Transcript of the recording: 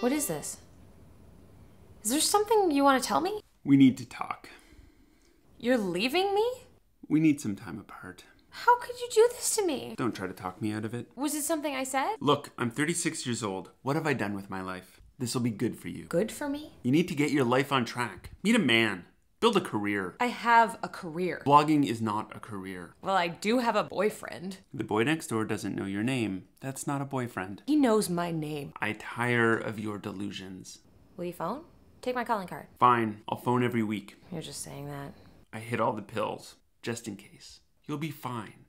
What is this? Is there something you want to tell me? We need to talk. You're leaving me? We need some time apart. How could you do this to me? Don't try to talk me out of it. Was it something I said? Look, I'm 36 years old. What have I done with my life? This will be good for you. Good for me? You need to get your life on track. Meet a man. Build a career. I have a career. Blogging is not a career. Well, I do have a boyfriend. The boy next door doesn't know your name. That's not a boyfriend. He knows my name. I tire of your delusions. Will you phone? Take my calling card. Fine, I'll phone every week. You're just saying that. I hit all the pills, just in case. You'll be fine.